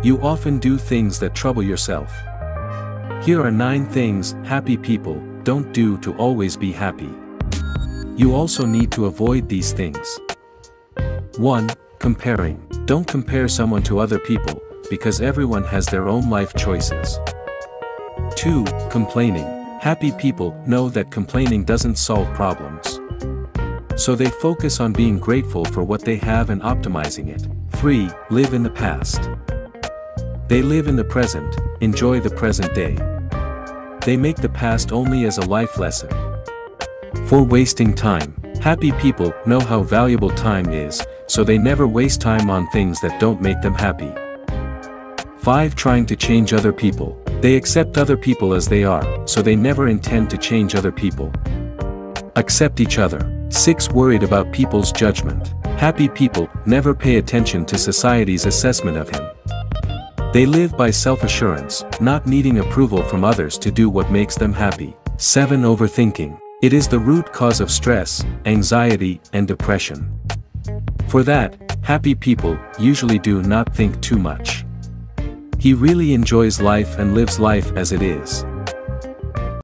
You often do things that trouble yourself. Here are 9 things happy people don't do to always be happy. You also need to avoid these things. 1. Comparing. Don't compare someone to other people, because everyone has their own life choices. 2. Complaining. Happy people know that complaining doesn't solve problems. So they focus on being grateful for what they have and optimizing it. 3. Live in the past. They live in the present, enjoy the present day. They make the past only as a life lesson. For Wasting time. Happy people know how valuable time is, so they never waste time on things that don't make them happy. 5. Trying to change other people. They accept other people as they are, so they never intend to change other people. Accept each other. 6. Worried about people's judgment. Happy people never pay attention to society's assessment of him. They live by self-assurance, not needing approval from others to do what makes them happy. 7. Overthinking. It is the root cause of stress, anxiety, and depression. For that, happy people usually do not think too much. He really enjoys life and lives life as it is.